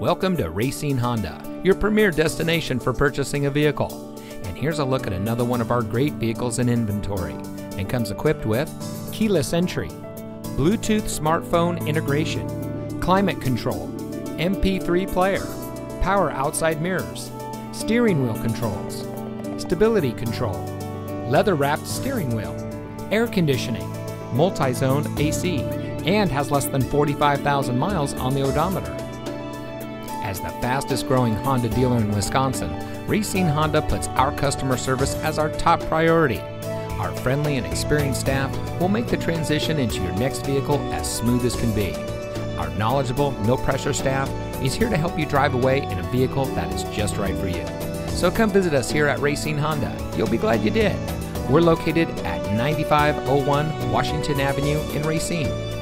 Welcome to Racine Honda, your premier destination for purchasing a vehicle. And here's a look at another one of our great vehicles in inventory and comes equipped with keyless entry, Bluetooth smartphone integration, climate control, MP3 player, power outside mirrors, steering wheel controls, stability control, leather wrapped steering wheel, air conditioning, multi zone AC, and has less than 45,000 miles on the odometer. As the fastest growing Honda dealer in Wisconsin, Racine Honda puts our customer service as our top priority. Our friendly and experienced staff will make the transition into your next vehicle as smooth as can be. Our knowledgeable, no pressure staff is here to help you drive away in a vehicle that is just right for you. So come visit us here at Racine Honda. You'll be glad you did. We're located at 9501 Washington Avenue in Racine.